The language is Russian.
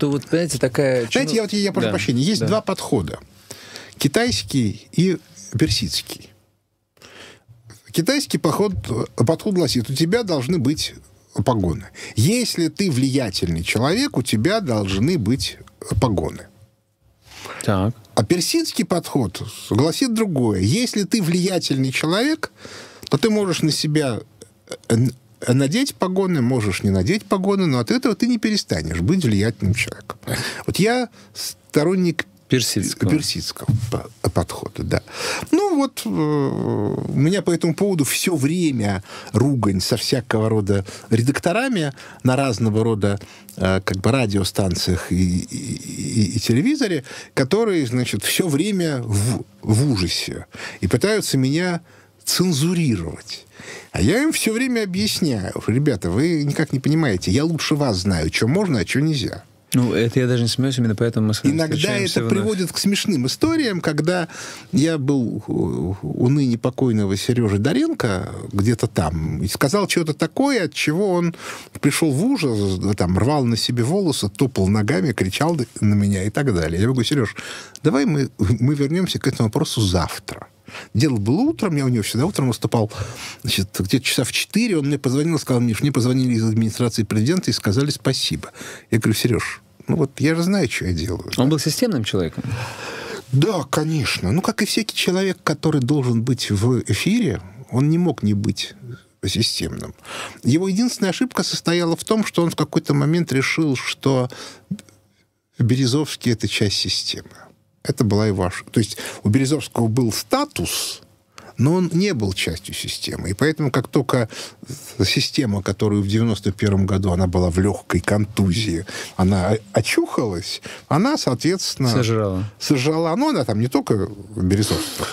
что вот, понимаете, такая... Знаете, я, вот, я прошу Да, прощения, есть да. два подхода. Китайский и персидский. Китайский подход, подход гласит, у тебя должны быть погоны. Если ты влиятельный человек, у тебя должны быть погоны. Так. А персидский подход гласит другое. Если ты влиятельный человек, то ты можешь на себя э, надеть погоны, можешь не надеть погоны, но от этого ты не перестанешь быть влиятельным человеком. Вот я сторонник Персидского. персидского по- подхода, да. Ну вот, э, у меня по этому поводу все время ругань со всякого рода редакторами на разного рода э, как бы радиостанциях и, и- и- и телевизоре, которые, значит, все время в, в ужасе и пытаются меня цензурировать. А я им все время объясняю, ребята, вы никак не понимаете, я лучше вас знаю, что можно, а что нельзя. Ну, это я даже не смеюсь, именно поэтому мы с вами Иногда это вновь. приводит к смешным историям, когда я был у у ныне покойного Сережи Доренко где-то там и сказал что-то такое, от чего он пришел в ужас, там рвал на себе волосы, топал ногами, кричал на меня и так далее. Я говорю, Сереж, давай мы, мы вернемся к этому вопросу завтра. Дело было утром, я у него всегда утром выступал, значит, где-то часа в 4, он мне позвонил, сказал, Миш, мне позвонили из администрации президента и сказали спасибо. Я говорю, Сереж, ну вот я же знаю, что я делаю. Он был системным человеком. Да, конечно. Ну, как и всякий человек, который должен быть в эфире, он не мог не быть системным. Его единственная ошибка состояла в том, что он в какой-то момент решил, что Березовский — это часть системы. Это была его ошибка. То есть у Березовского был статус, но он не был частью системы. И поэтому, как только система, которую в 91 году она была в легкой контузии, она очухалась, она, соответственно... Сожрала. Сожрала. Ну, она там не только Березовского